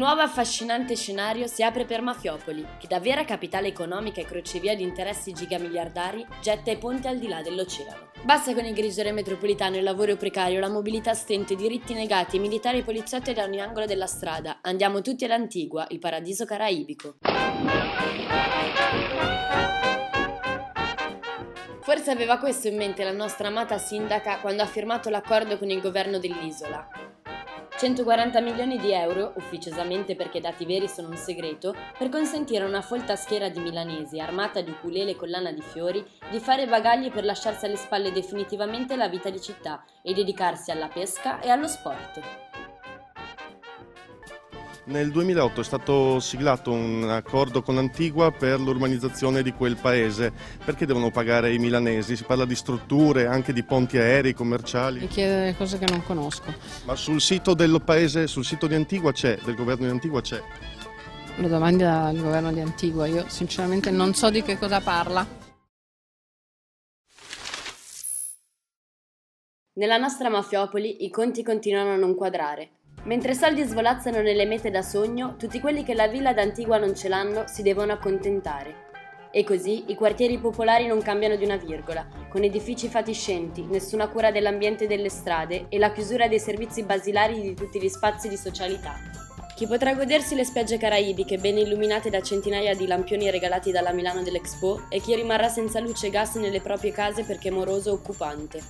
Nuovo affascinante scenario si apre per Mafiopoli, che da vera capitale economica e crocevia di interessi gigamiliardari getta i ponti al di là dell'oceano. Basta con il grigiore metropolitano, il lavoro precario, la mobilità stente, i diritti negati, i militari e i poliziotti da ogni angolo della strada. Andiamo tutti ad Antigua, il paradiso caraibico. Forse aveva questo in mente la nostra amata sindaca quando ha firmato l'accordo con il governo dell'isola. 140 milioni di euro, ufficiosamente perché i dati veri sono un segreto, per consentire a una folta schiera di milanesi armata di ukulele e collana di fiori di fare bagagli per lasciarsi alle spalle definitivamente la vita di città e dedicarsi alla pesca e allo sport. Nel 2008 è stato siglato un accordo con Antigua per l'urbanizzazione di quel paese. Perché devono pagare i milanesi? Si parla di strutture, anche di ponti aerei, commerciali. Mi chiede cose che non conosco. Ma sul sito del paese, sul sito di Antigua c'è, del governo di Antigua c'è. Lo domandi al governo di Antigua, io sinceramente non so di che cosa parla. Nella nostra Mafiopoli i conti continuano a non quadrare. Mentre soldi svolazzano nelle mete da sogno, tutti quelli che la villa d'Antigua non ce l'hanno si devono accontentare. E così i quartieri popolari non cambiano di una virgola, con edifici fatiscenti, nessuna cura dell'ambiente e delle strade e la chiusura dei servizi basilari di tutti gli spazi di socialità. Chi potrà godersi le spiagge caraibiche ben illuminate da centinaia di lampioni regalati dalla Milano dell'Expo e chi rimarrà senza luce e gas nelle proprie case perché moroso o occupante.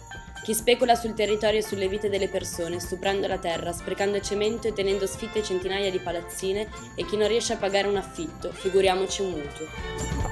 Chi specula sul territorio e sulle vite delle persone, stuprando la terra, sprecando cemento e tenendo sfitte centinaia di palazzine, e chi non riesce a pagare un affitto, figuriamoci un mutuo.